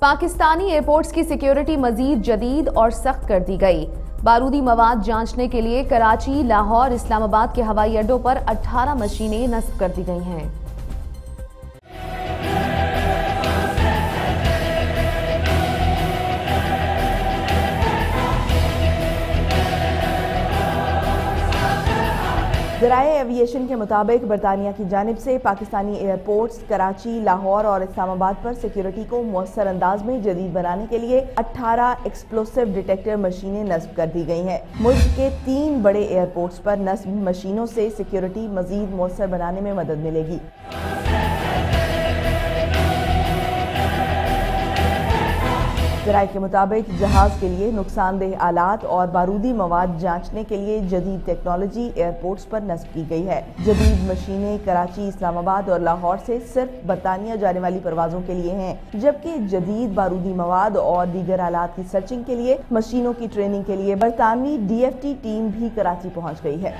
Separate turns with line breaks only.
Pakistani airports کی security مزید جدید اور سخت کر دی گئی۔ بارودی مواد جانچنے کے لیے کراچی، لاہور، اسلام آباد کے ہوائی اڈوں پر اٹھارہ مشینیں نصب کر دی گئی ہیں۔
ذرائع ایویشن کے مطابق برطانیہ کی جانب سے پاکستانی ایئرپورٹس کراچی، لاہور اور اسلام آباد پر سیکیورٹی کو مؤثر انداز میں جدید بنانے کے لیے اٹھارہ ایکسپلوسیو ڈیٹیکٹر مشینیں نصب کر دی گئی ہیں۔ ملک کے تین بڑے ایئرپورٹس پر نصب مشینوں سے سیکیورٹی مزید مؤثر بنانے میں مدد ملے گی۔ ذرائع کے مطابق جہاز کے لیے نقصان دہ آلات اور بارودی مواد جانچنے کے لیے جدید ٹیکنالوجی ایئرپورٹس پر نصب کی گئی ہے۔ جدید مشینیں کراچی، اسلام آباد اور لاہور سے صرف برطانیہ جانے والی پروازوں کے لیے ہیں، جبکہ جدید بارودی مواد اور دیگر آلات کی سرچنگ کے لیے، مشینوں کی ٹریننگ کے لیے برطانوی ڈی ایف ٹی ٹیم بھی کراچی پہنچ گئی ہے۔